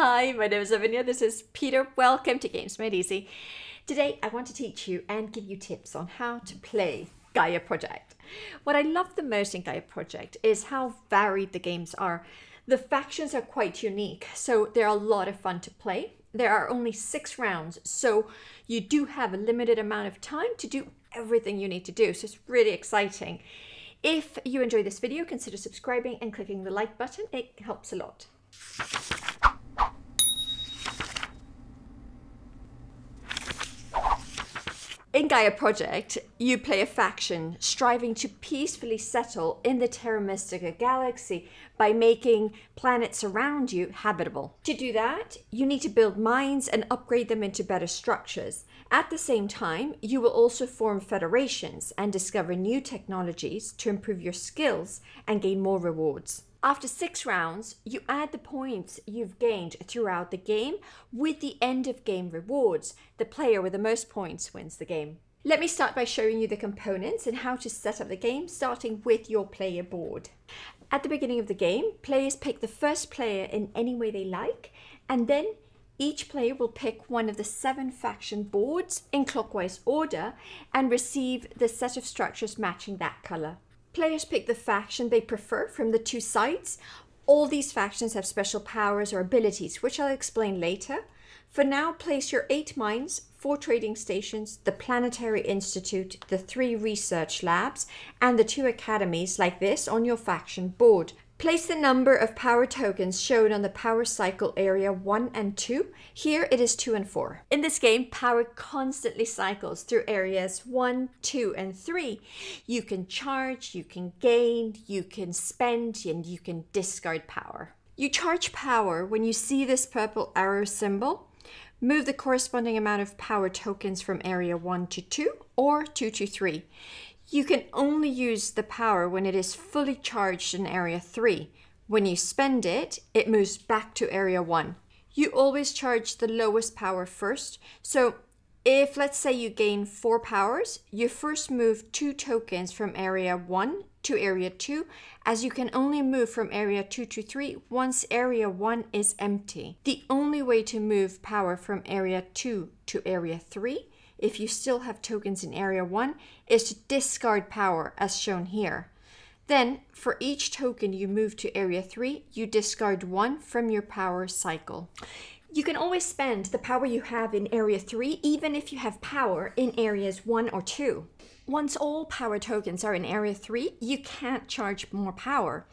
Hi, my name is Lavinia. This is Peter. Welcome to Games Made Easy. Today, I want to teach you and give you tips on how to play Gaia Project. What I love the most in Gaia Project is how varied the games are. The factions are quite unique, so they're a lot of fun to play. There are only six rounds, so you do have a limited amount of time to do everything you need to do. So it's really exciting. If you enjoy this video, consider subscribing and clicking the like button. It helps a lot. In Gaia Project, you play a faction striving to peacefully settle in the Terra Mystica galaxy by making planets around you habitable. To do that, you need to build mines and upgrade them into better structures. At the same time, you will also form federations and discover new technologies to improve your skills and gain more rewards. After six rounds, you add the points you've gained throughout the game with the end of game rewards. The player with the most points wins the game. Let me start by showing you the components and how to set up the game, starting with your player board. At the beginning of the game, players pick the first player in any way they like, and then each player will pick one of the seven faction boards in clockwise order and receive the set of structures matching that color. Players pick the faction they prefer from the two sides. All these factions have special powers or abilities, which I'll explain later. For now, place your eight mines, four trading stations, the Planetary Institute, the three research labs, and the two academies like this on your faction board. Place the number of power tokens shown on the power cycle area 1 and 2. Here it is 2 and 4. In this game, power constantly cycles through areas 1, 2, and 3. You can charge, you can gain, you can spend, and you can discard power. You charge power when you see this purple arrow symbol. Move the corresponding amount of power tokens from area 1 to 2 or 2 to 3. You can only use the power when it is fully charged in area 3. When you spend it, it moves back to area 1. You always charge the lowest power first. So if let's say you gain 4 powers, you first move 2 tokens from area 1 to area 2 as you can only move from area 2 to 3 once area 1 is empty. The only way to move power from area 2 to area 3 if you still have tokens in area 1 is to discard power as shown here. Then, for each token you move to area 3, you discard 1 from your power cycle. You can always spend the power you have in area 3 even if you have power in areas 1 or 2. Once all power tokens are in area 3, you can't charge more power.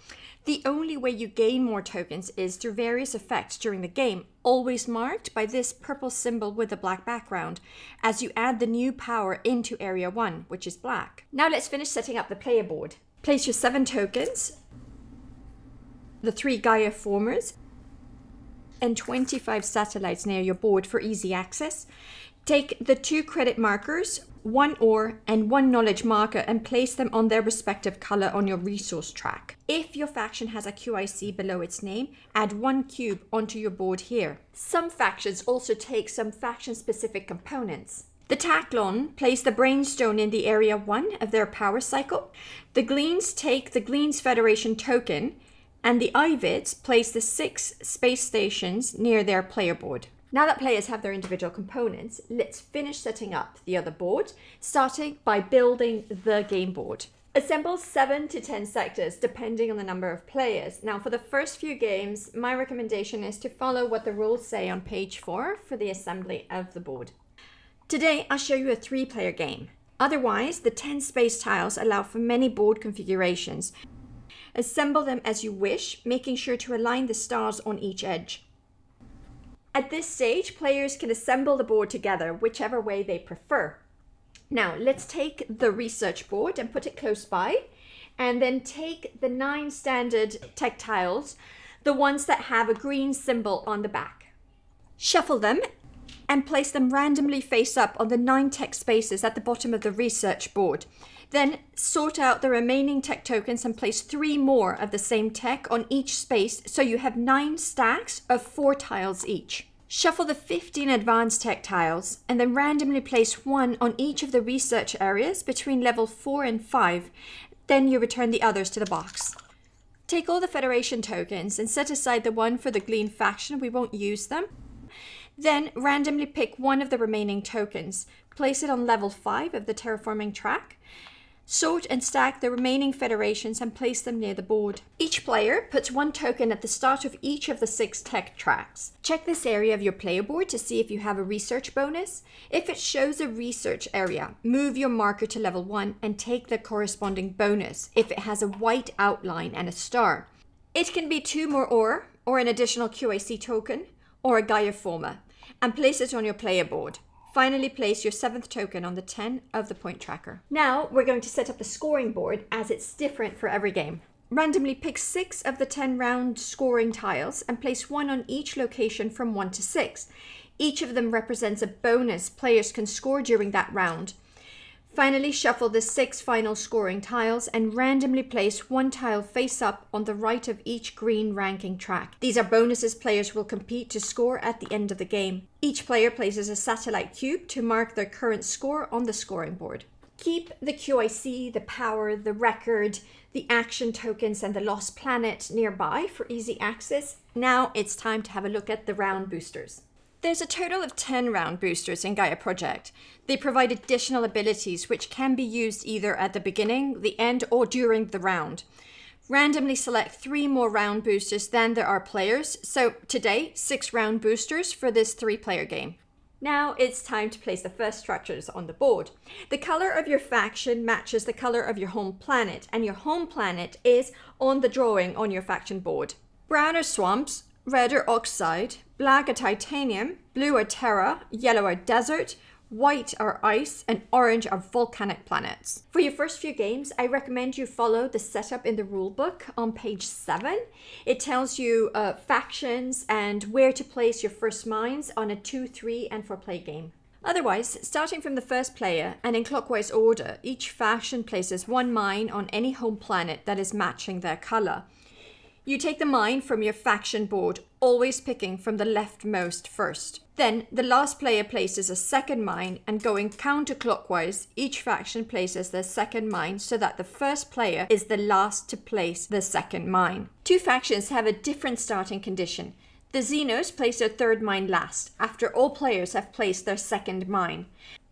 The only way you gain more tokens is through various effects during the game, always marked by this purple symbol with a black background, as you add the new power into Area 1, which is black. Now let's finish setting up the player board. Place your 7 tokens, the 3 Gaia formers, and 25 satellites near your board for easy access. Take the two credit markers, one ore and one knowledge marker and place them on their respective color on your resource track. If your faction has a QIC below its name, add one cube onto your board here. Some factions also take some faction specific components. The Taklon place the Brainstone in the area 1 of their power cycle. The Gleens take the Gleens Federation token, and the Ivits place the six space stations near their player board. Now that players have their individual components, let's finish setting up the other board, starting by building the game board. Assemble 7 to 10 sectors depending on the number of players. Now for the first few games, my recommendation is to follow what the rules say on page 4 for the assembly of the board. Today I'll show you a 3 player game. Otherwise, the 10 space tiles allow for many board configurations. Assemble them as you wish, making sure to align the stars on each edge. At this stage, players can assemble the board together whichever way they prefer. Now, let's take the research board and put it close by, and then take the nine standard tech tiles, the ones that have a green symbol on the back. Shuffle them and place them randomly face up on the nine tech spaces at the bottom of the research board. Then sort out the remaining tech tokens and place three more of the same tech on each space so you have nine stacks of four tiles each. Shuffle the 15 advanced tech tiles and then randomly place one on each of the research areas between level 4 and 5. Then you return the others to the box. Take all the Federation tokens and set aside the one for the Gleen faction. We won't use them. Then randomly pick one of the remaining tokens, place it on level 5 of the terraforming track, Sort and stack the remaining federations and place them near the board. Each player puts one token at the start of each of the six tech tracks. Check this area of your player board to see if you have a research bonus. If it shows a research area, move your marker to level 1 and take the corresponding bonus if it has a white outline and a star. It can be two more ore, or an additional QIC token, or a Gaia Former, and place it on your player board. Finally, place your seventh token on the 10 of the point tracker. Now, we're going to set up the scoring board as it's different for every game. Randomly pick six of the 10 round scoring tiles and place one on each location from 1 to 6. Each of them represents a bonus players can score during that round. Finally, shuffle the six final scoring tiles and randomly place one tile face up on the right of each green ranking track. These are bonuses players will compete to score at the end of the game. Each player places a satellite cube to mark their current score on the scoring board. Keep the QIC, the power, the record, the action tokens, and the lost planet nearby for easy access. Now it's time to have a look at the round boosters. There's a total of 10 round boosters in Gaia Project. They provide additional abilities which can be used either at the beginning, the end, or during the round. Randomly select three more round boosters than there are players, so today, six round boosters for this three player game. Now it's time to place the first structures on the board. The color of your faction matches the color of your home planet, and your home planet is on the drawing on your faction board. Brown are swamps, red are oxide, black are titanium, blue are terra, yellow are desert, white are ice, and orange are volcanic planets. For your first few games, I recommend you follow the setup in the rulebook on page 7. It tells you uh, factions and where to place your first mines on a 2, 3, and 4 play game. Otherwise, starting from the first player and in clockwise order, each faction places one mine on any home planet that is matching their color. You take the mine from your faction board, always picking from the leftmost first. Then the last player places a second mine, and going counterclockwise, each faction places their second mine so that the first player is the last to place the second mine. Two factions have a different starting condition. The Xenos place their third mine last, after all players have placed their second mine.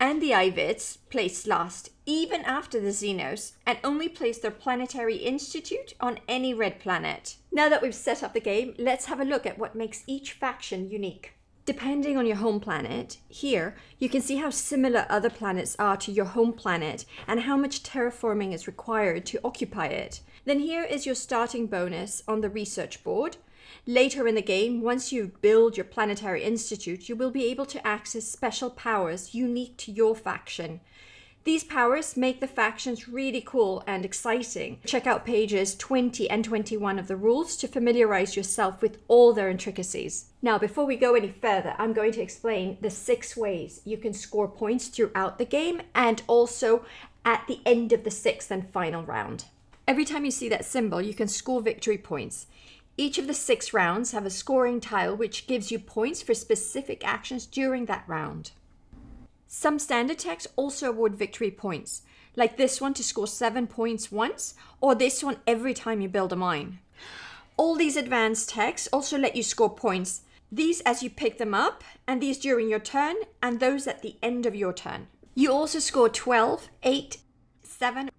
And the Ivits place last, even after the Xenos, and only place their planetary institute on any red planet. Now that we've set up the game, let's have a look at what makes each faction unique. Depending on your home planet, here you can see how similar other planets are to your home planet and how much terraforming is required to occupy it. Then here is your starting bonus on the research board. Later in the game, once you build your planetary institute, you will be able to access special powers unique to your faction. These powers make the factions really cool and exciting. Check out pages 20 and 21 of the rules to familiarize yourself with all their intricacies. Now, before we go any further, I'm going to explain the six ways you can score points throughout the game and also at the end of the sixth and final round. Every time you see that symbol, you can score victory points. Each of the six rounds have a scoring tile which gives you points for specific actions during that round. Some standard techs also award victory points, like this one to score 7 points once, or this one every time you build a mine. All these advanced techs also let you score points, these as you pick them up, and these during your turn, and those at the end of your turn. You also score 12, 8, 7,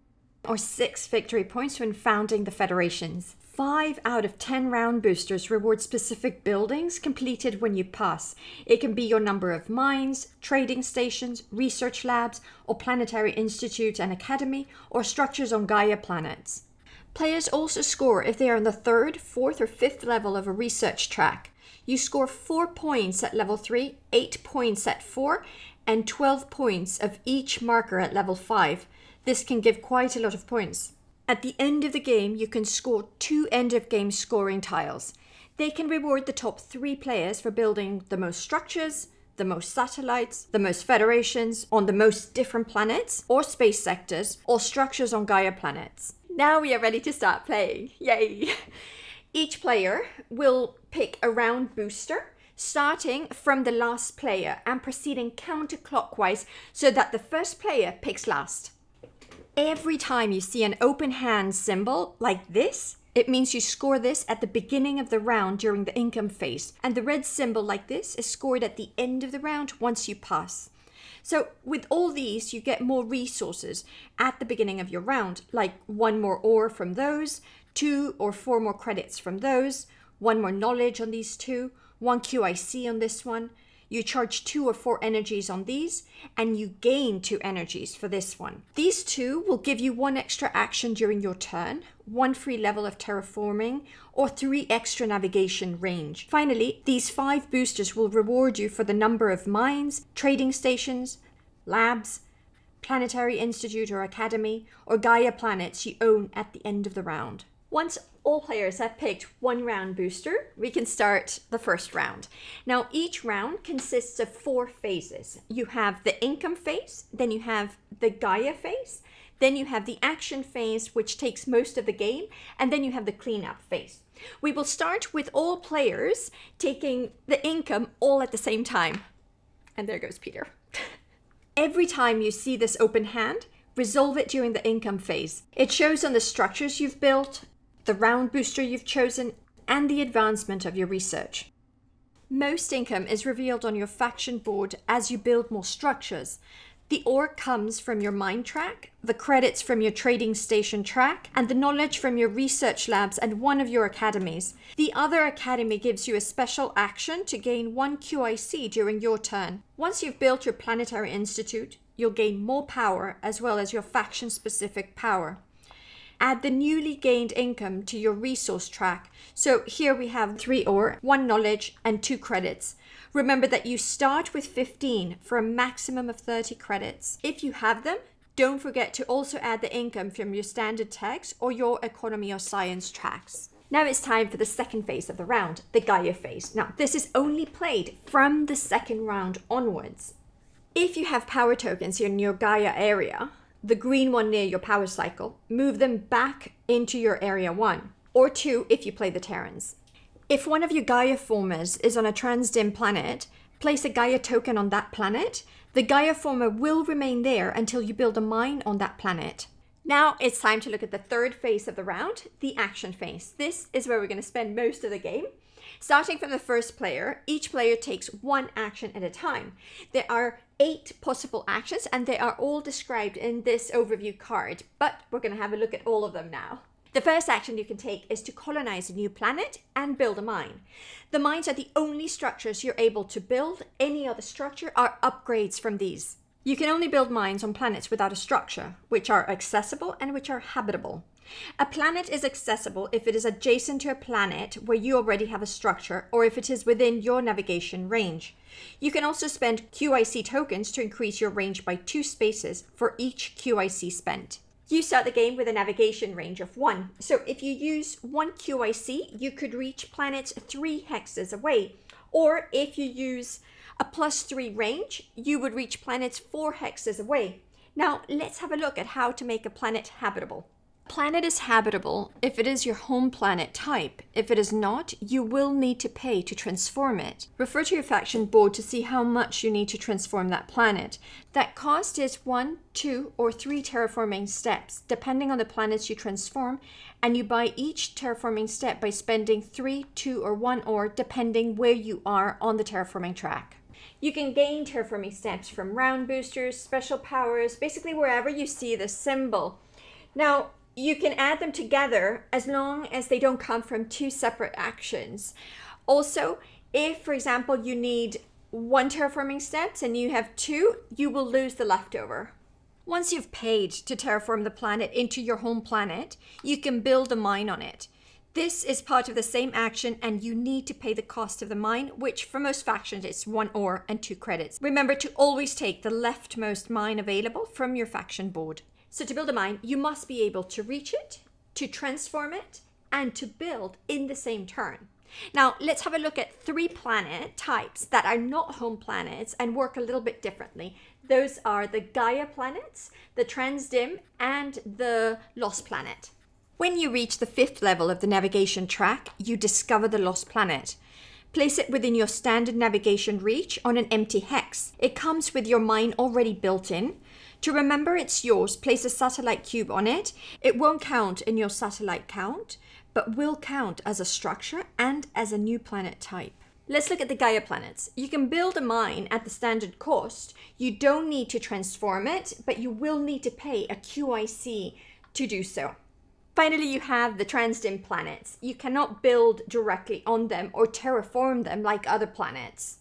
or 6 victory points when founding the federations. Five out of 10 round boosters reward specific buildings completed when you pass. It can be your number of mines, trading stations, research labs, or planetary institute and academy, or structures on Gaia planets. Players also score if they are on the third, fourth, or fifth level of a research track. You score 4 points at level 3, 8 points at 4, and 12 points of each marker at level 5. This can give quite a lot of points. At the end of the game, you can score two end of game scoring tiles. They can reward the top three players for building the most structures, the most satellites, the most federations on the most different planets or space sectors or structures on Gaia planets. Now we are ready to start playing. Yay! Each player will pick a round booster starting from the last player and proceeding counterclockwise so that the first player picks last. Every time you see an open hand symbol like this, It means you score this at the beginning of the round during the income phase, and the red symbol like this is scored at the end of the round once you pass. So, with all these, you get more resources at the beginning of your round, like one more ore from those, two or four more credits from those, one more knowledge on these two, one QIC on this one, you charge two or four energies on these, and you gain two energies for this one. These two will give you one extra action during your turn, one free level of terraforming, or three extra navigation range. Finally, these five boosters will reward you for the number of mines, trading stations, labs, planetary institute or academy, or Gaia planets you own at the end of the round. Once all players have picked one round booster, we can start the first round. Now, each round consists of four phases. You have the income phase, then you have the Gaia phase, then you have the action phase, which takes most of the game, and then you have the cleanup phase. We will start with all players taking the income all at the same time. And there goes Peter. Every time you see this open hand, resolve it during the income phase. It shows on the structures you've built, the round booster you've chosen, and the advancement of your research. Most income is revealed on your faction board as you build more structures. The ore comes from your mine track, the credits from your trading station track, and the knowledge from your research labs and one of your academies. The other academy gives you a special action to gain one QIC during your turn. Once you've built your planetary institute, you'll gain more power as well as your faction specific power add the newly gained income to your resource track. So here we have three ore, one knowledge, and two credits. Remember that you start with 15 for a maximum of 30 credits. If you have them, don't forget to also add the income from your standard techs or your economy or science tracks. Now it's time for the second phase of the round, the Gaia phase. Now, this is only played from the second round onwards. If you have power tokens in your Gaia area, the green one near your power cycle, move them back into your area one, or two if you play the Terrans. If one of your Gaia formers is on a transdim planet, place a Gaia token on that planet. The Gaia former will remain there until you build a mine on that planet. Now it's time to look at the third phase of the round, the action phase. This is where we're going to spend most of the game. Starting from the first player, each player takes one action at a time. There are eight possible actions and they are all described in this overview card, but we're going to have a look at all of them now. The first action you can take is to colonize a new planet and build a mine. The mines are the only structures you're able to build. Any other structure are upgrades from these. You can only build mines on planets without a structure, which are accessible and which are habitable. A planet is accessible if it is adjacent to a planet where you already have a structure or if it is within your navigation range. You can also spend QIC tokens to increase your range by two spaces for each QIC spent. You start the game with a navigation range of 1. So if you use 1 QIC, you could reach planets 3 hexes away. Or if you use a plus 3 range, you would reach planets 4 hexes away. Now let's have a look at how to make a planet habitable. Planet is habitable if it is your home planet type. If it is not, you will need to pay to transform it. Refer to your faction board to see how much you need to transform that planet. That cost is one, two, or three terraforming steps, depending on the planets you transform, and you buy each terraforming step by spending three, two, or one ore, depending where you are on the terraforming track. You can gain terraforming steps from round boosters, special powers, basically wherever you see the symbol. Now, you can add them together as long as they don't come from two separate actions. Also, if, for example, you need one terraforming steps and you have two, you will lose the leftover. Once you've paid to terraform the planet into your home planet, you can build a mine on it. This is part of the same action, and you need to pay the cost of the mine, which for most factions is one ore and two credits. Remember to always take the leftmost mine available from your faction board. So to build a mine, you must be able to reach it, to transform it, and to build in the same turn. Now, let's have a look at three planet types that are not home planets and work a little bit differently. Those are the Gaia planets, the Transdim, and the Lost Planet. When you reach the fifth level of the navigation track, you discover the Lost Planet. Place it within your standard navigation reach on an empty hex. It comes with your mine already built in, to remember it's yours, place a satellite cube on it. It won't count in your satellite count, but will count as a structure and as a new planet type. Let's look at the Gaia planets. You can build a mine at the standard cost. You don't need to transform it, but you will need to pay a QIC to do so. Finally, you have the transdim planets. You cannot build directly on them or terraform them like other planets.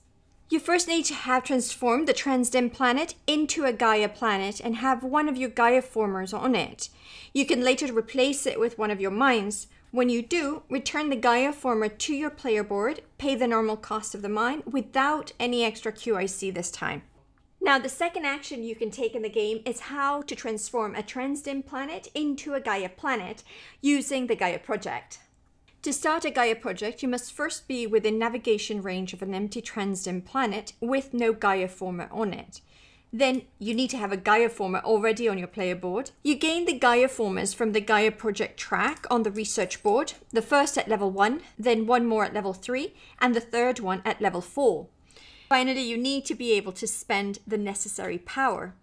You first need to have transformed the transdim planet into a Gaia planet and have one of your Gaia formers on it. You can later replace it with one of your mines, when you do, return the Gaia former to your player board, pay the normal cost of the mine without any extra QIC this time. Now, the second action you can take in the game is how to transform a Transdim planet into a Gaia planet using the Gaia project. To start a Gaia project, you must first be within navigation range of an empty Transdim planet with no Gaia former on it. Then you need to have a Gaia former already on your player board. You gain the Gaia formers from the Gaia project track on the research board, the first at level 1, then one more at level 3, and the third one at level 4. Finally, you need to be able to spend the necessary power.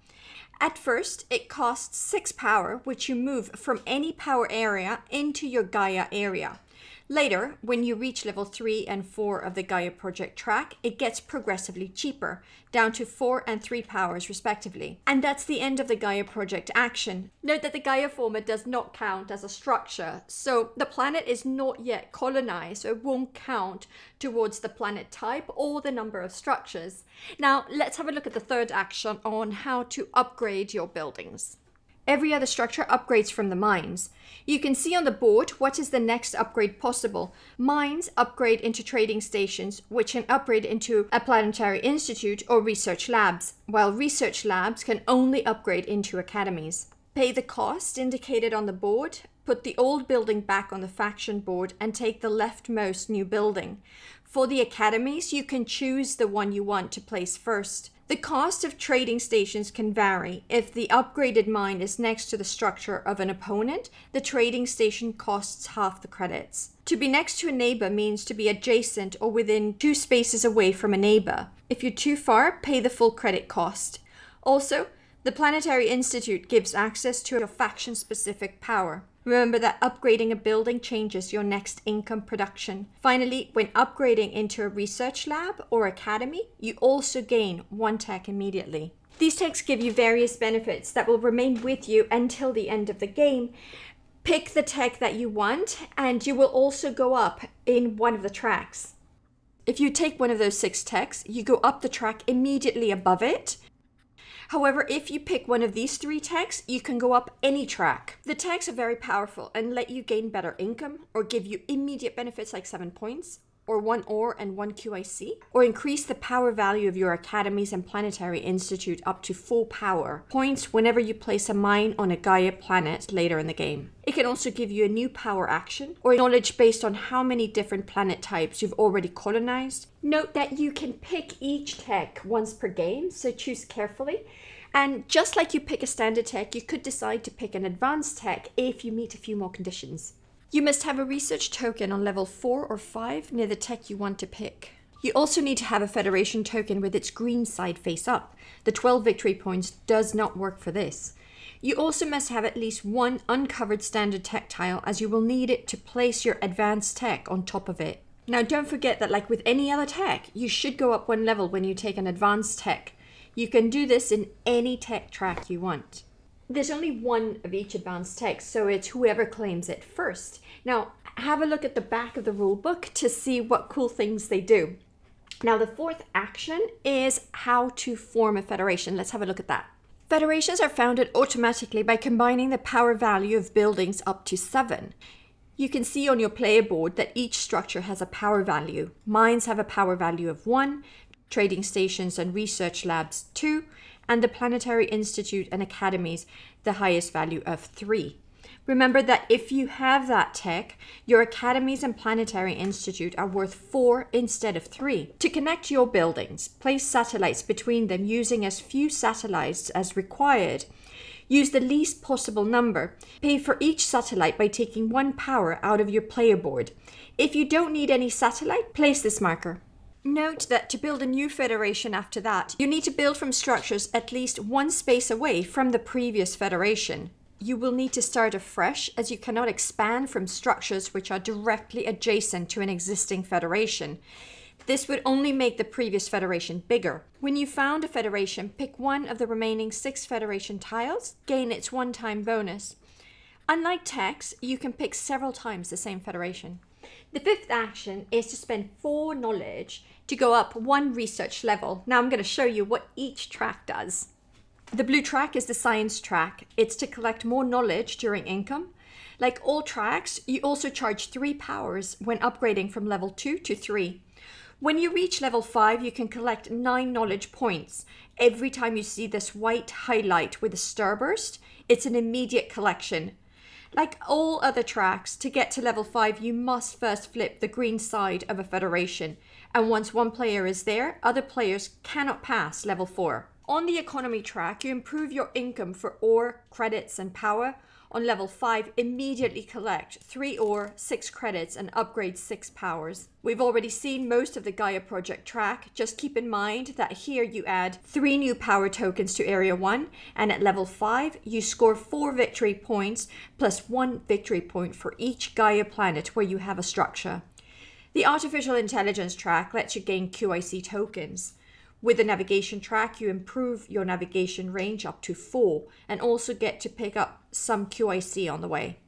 At first, it costs 6 power, which you move from any power area into your Gaia area. Later, when you reach level 3 and 4 of the Gaia project track, it gets progressively cheaper, down to 4 and 3 powers respectively. And that's the end of the Gaia project action. Note that the Gaia former does not count as a structure, so the planet is not yet colonized, so it won't count towards the planet type or the number of structures. Now, let's have a look at the third action on how to upgrade your buildings. Every other structure upgrades from the mines. You can see on the board what is the next upgrade possible. Mines upgrade into trading stations, which can upgrade into a planetary institute or research labs, while research labs can only upgrade into academies. Pay the cost indicated on the board, put the old building back on the faction board, and take the leftmost new building. For the academies, you can choose the one you want to place first. The cost of trading stations can vary. If the upgraded mine is next to the structure of an opponent, the trading station costs half the credits. To be next to a neighbor means to be adjacent or within two spaces away from a neighbor. If you're too far, pay the full credit cost. Also, the Planetary Institute gives access to a faction specific power. Remember that upgrading a building changes your next income production. Finally, when upgrading into a research lab or academy, you also gain one tech immediately. These techs give you various benefits that will remain with you until the end of the game. Pick the tech that you want, and you will also go up in one of the tracks. If you take one of those six techs, you go up the track immediately above it, However, if you pick one of these three tags, you can go up any track. The tags are very powerful and let you gain better income or give you immediate benefits like 7 points, or one ore and one QIC, or increase the power value of your academies and planetary institute up to full power points whenever you place a mine on a Gaia planet later in the game. It can also give you a new power action or knowledge based on how many different planet types you've already colonized. Note that you can pick each tech once per game, so choose carefully. And just like you pick a standard tech, you could decide to pick an advanced tech if you meet a few more conditions. You must have a research token on level 4 or 5 near the tech you want to pick. You also need to have a Federation token with its green side face up. The 12 victory points does not work for this. You also must have at least one uncovered standard tech tile as you will need it to place your advanced tech on top of it. Now don't forget that like with any other tech, you should go up one level when you take an advanced tech. You can do this in any tech track you want there's only one of each advanced techs, so it's whoever claims it first. Now, have a look at the back of the rule book to see what cool things they do. Now, the fourth action is how to form a federation. Let's have a look at that. Federations are founded automatically by combining the power value of buildings up to seven. You can see on your player board that each structure has a power value. Mines have a power value of one, trading stations and research labs two, and the Planetary Institute and academies the highest value of 3. Remember that if you have that tech, your academies and planetary institute are worth 4 instead of 3. To connect your buildings, place satellites between them using as few satellites as required. Use the least possible number. Pay for each satellite by taking one power out of your player board. If you don't need any satellite, place this marker. Note that to build a new federation after that, you need to build from structures at least one space away from the previous federation. you will need to start afresh as you cannot expand from structures which are directly adjacent to an existing federation. This would only make the previous federation bigger. When you found a federation, pick one of the remaining six federation tiles, gain its one time bonus. Unlike techs, you can pick several times the same federation. The fifth action is to spend four knowledge to go up one research level. Now I'm going to show you what each track does. The blue track is the science track. It's to collect more knowledge during income. Like all tracks, you also charge three powers when upgrading from level two to three. When you reach level 5, you can collect 9 knowledge points. Every time you see this white highlight with a starburst, it's an immediate collection. Like all other tracks, to get to level 5, you must first flip the green side of a federation. And once one player is there, other players cannot pass level 4. On the economy track, you improve your income for ore, credits, and power on level 5 immediately collect 3 ore, 6 credits and upgrade 6 powers. We've already seen most of the Gaia project track, just keep in mind that here you add 3 new power tokens to area 1 and at level 5 you score 4 victory points plus 1 victory point for each Gaia planet where you have a structure. The artificial intelligence track lets you gain QIC tokens. With the navigation track, you improve your navigation range up to 4 and also get to pick up some QIC on the way.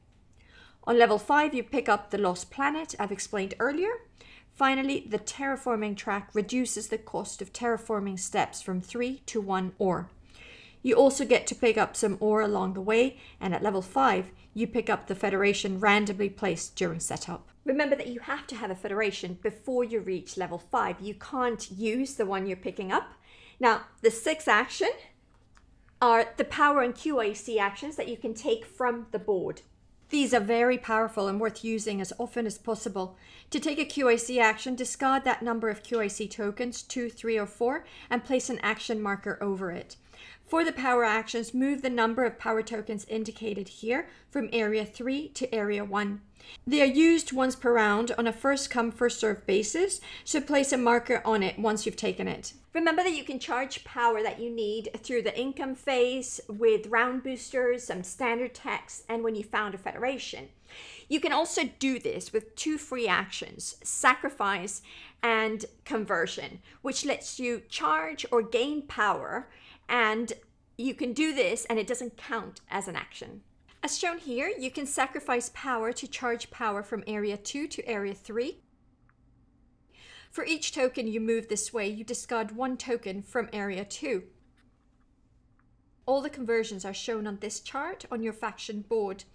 On level 5, you pick up the Lost Planet, I've explained earlier. Finally, the terraforming track reduces the cost of terraforming steps from 3 to 1 ore. You also get to pick up some ore along the way, and at level 5, you pick up the Federation randomly placed during setup. Remember that you have to have a Federation before you reach level 5. You can't use the one you're picking up. Now, the sixth action are the power and QIC actions that you can take from the board. These are very powerful and worth using as often as possible. To take a QIC action, discard that number of QIC tokens, 2, 3, or 4, and place an action marker over it. For the power actions, move the number of power tokens indicated here from area 3 to area 1. They are used once per round on a first come first served basis, so place a marker on it once you've taken it. Remember that you can charge power that you need through the income phase with round boosters, some standard techs, and when you found a federation. You can also do this with two free actions, sacrifice and conversion, which lets you charge or gain power and you can do this and it doesn't count as an action. As shown here, you can sacrifice power to charge power from area 2 to area 3. For each token you move this way, you discard one token from area 2. All the conversions are shown on this chart on your faction board.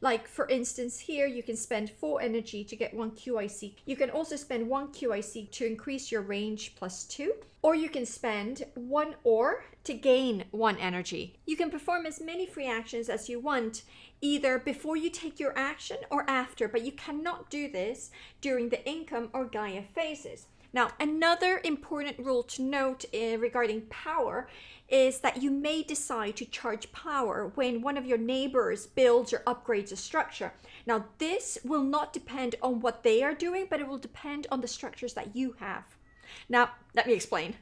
Like for instance here you can spend 4 energy to get 1 QIC. You can also spend 1 QIC to increase your range plus 2 or you can spend 1 ore to gain 1 energy. You can perform as many free actions as you want either before you take your action or after but you cannot do this during the income or Gaia phases. Now, another important rule to note uh, regarding power is that you may decide to charge power when one of your neighbors builds or upgrades a structure. Now, this will not depend on what they are doing, but it will depend on the structures that you have. Now, let me explain.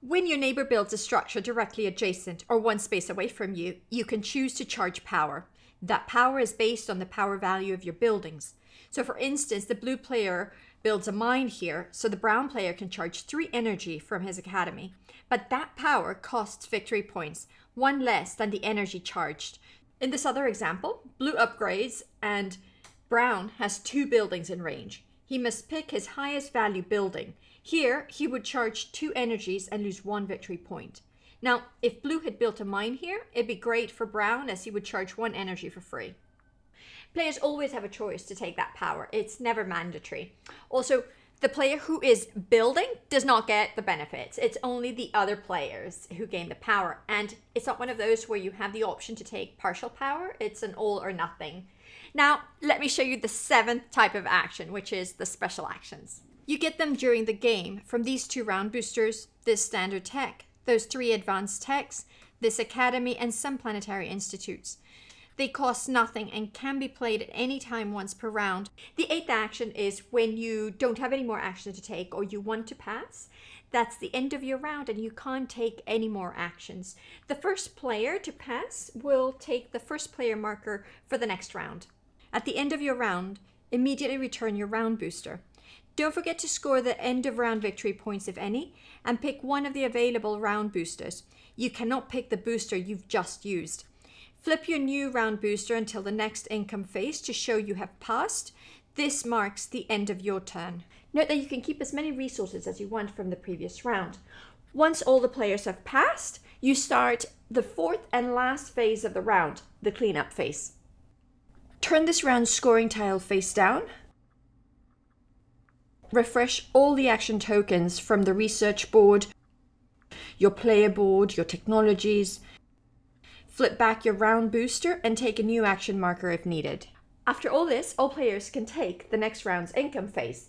When your neighbor builds a structure directly adjacent or one space away from you, you can choose to charge power. That power is based on the power value of your buildings. So, for instance, the blue player builds a mine here, so the brown player can charge 3 energy from his academy. But that power costs victory points, one less than the energy charged. In this other example, blue upgrades and brown has two buildings in range. He must pick his highest value building. Here, he would charge two energies and lose one victory point. Now, if blue had built a mine here, it'd be great for brown as he would charge one energy for free. Players always have a choice to take that power. It's never mandatory. Also, the player who is building does not get the benefits. It's only the other players who gain the power. And it's not one of those where you have the option to take partial power. It's an all or nothing. Now, let me show you the seventh type of action, which is the special actions. You get them during the game from these two round boosters, this standard tech, those three advanced techs, this academy, and some planetary institutes. They cost nothing and can be played at any time once per round. The eighth action is when you don't have any more action to take or you want to pass. That's the end of your round, and you can't take any more actions. The first player to pass will take the first player marker for the next round. At the end of your round, immediately return your round booster. Don't forget to score the end of round victory points, if any, and pick one of the available round boosters. You cannot pick the booster you've just used. Flip your new round booster until the next income phase to show you have passed. This marks the end of your turn. Note that you can keep as many resources as you want from the previous round. Once all the players have passed, you start the fourth and last phase of the round, the cleanup phase. Turn this round's scoring tile face down. Refresh all the action tokens from the research board, your player board, your technologies. Flip back your round booster and take a new action marker if needed. After all this, all players can take the next round's income phase.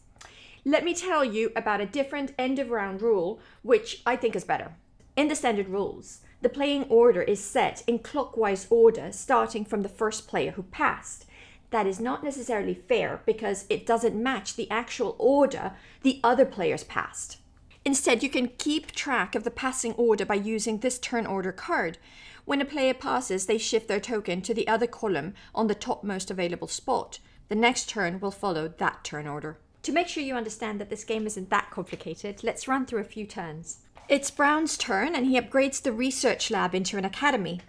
Let me tell you about a different end of round rule, which I think is better. In the standard rules, the playing order is set in clockwise order starting from the first player who passed. That is not necessarily fair because it doesn't match the actual order the other players passed. Instead, you can keep track of the passing order by using this turn order card. When a player passes, they shift their token to the other column on the topmost available spot. The next turn will follow that turn order. To make sure you understand that this game isn't that complicated, let's run through a few turns. It's Brown's turn and he upgrades the research lab into an academy.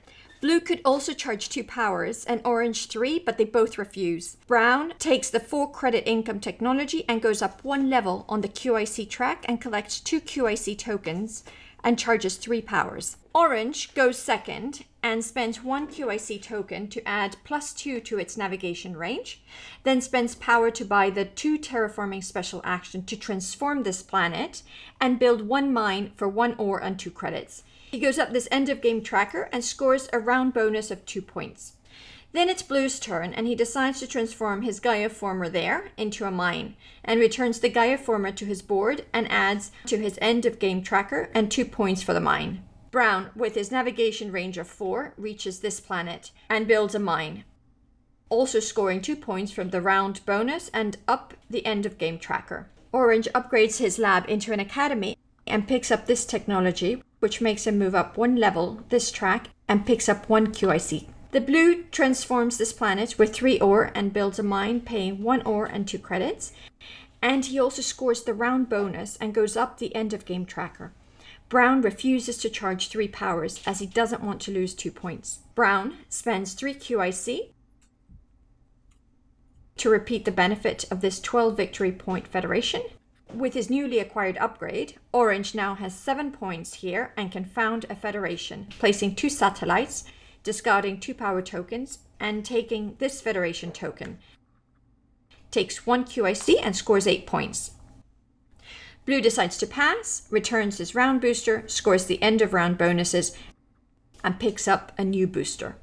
Blue could also charge two powers and orange three, but they both refuse. Brown takes the four credit income technology and goes up one level on the QIC track and collects two QIC tokens and charges three powers. Orange goes second and spends one QIC token to add plus two to its navigation range, then spends power to buy the two terraforming special action to transform this planet and build one mine for one ore and two credits. He goes up this end of game tracker and scores a round bonus of two points. Then it's Blue's turn, and he decides to transform his Gaia Former there into a mine, and returns the Gaia Former to his board and adds to his end of game tracker and two points for the mine. Brown, with his navigation range of 4, reaches this planet and builds a mine, also scoring 2 points from the round bonus and up the end of game tracker. Orange upgrades his lab into an academy and picks up this technology, which makes him move up one level this track and picks up one QIC. The blue transforms this planet with 3 ore and builds a mine paying 1 ore and 2 credits. And he also scores the round bonus and goes up the end of game tracker. Brown refuses to charge three powers as he doesn't want to lose two points. Brown spends three QIC to repeat the benefit of this 12 victory point federation. With his newly acquired upgrade, Orange now has seven points here and can found a federation, placing two satellites, discarding two power tokens, and taking this federation token. Takes one QIC and scores eight points. Blue decides to pass, returns his round booster, scores the end of round bonuses, and picks up a new booster.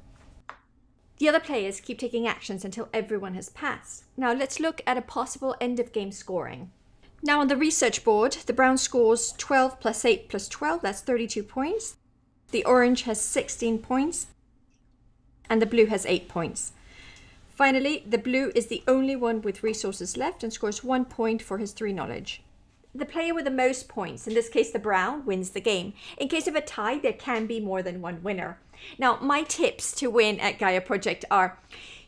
The other players keep taking actions until everyone has passed. Now let's look at a possible end of game scoring. Now on the research board, the brown scores 12 plus 8 plus 12, that's 32 points. The orange has 16 points, and the blue has 8 points. Finally, the blue is the only one with resources left and scores 1 point for his 3 knowledge the player with the most points, in this case the brown, wins the game. In case of a tie, there can be more than one winner. Now, my tips to win at Gaia Project are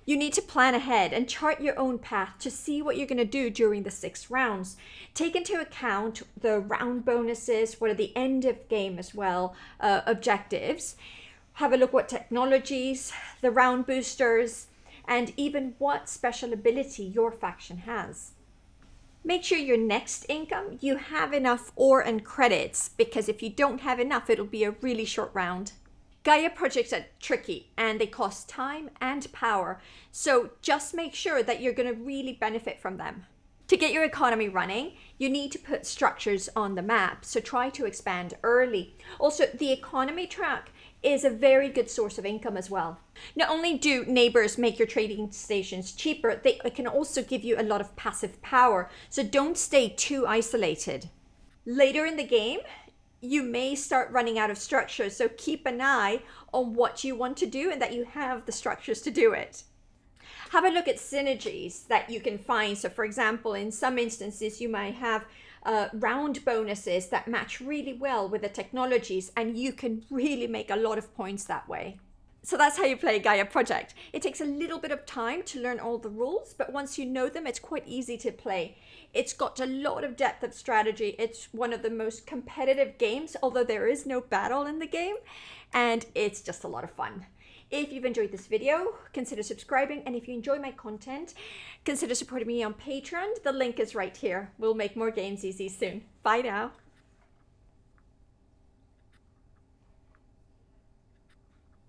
you need to plan ahead and chart your own path to see what you're going to do during the six rounds. Take into account the round bonuses, what are the end of game as well, uh, objectives. Have a look what technologies, the round boosters, and even what special ability your faction has. Make sure your next income, you have enough ore and credits because if you don't have enough, it'll be a really short round. Gaia projects are tricky and they cost time and power, so just make sure that you're going to really benefit from them. To get your economy running, you need to put structures on the map, so try to expand early. Also, the economy track is a very good source of income as well. Not only do neighbors make your trading stations cheaper, they can also give you a lot of passive power. So don't stay too isolated. Later in the game, you may start running out of structures. So keep an eye on what you want to do and that you have the structures to do it. Have a look at synergies that you can find. So, for example, in some instances, you might have uh, round bonuses that match really well with the technologies, and you can really make a lot of points that way. So that's how you play Gaia Project. It takes a little bit of time to learn all the rules, but once you know them, it's quite easy to play. It's got a lot of depth of strategy. It's one of the most competitive games, although there is no battle in the game, and it's just a lot of fun. If you've enjoyed this video, consider subscribing, and if you enjoy my content, consider supporting me on Patreon. The link is right here. We'll make more games easy soon. Bye now.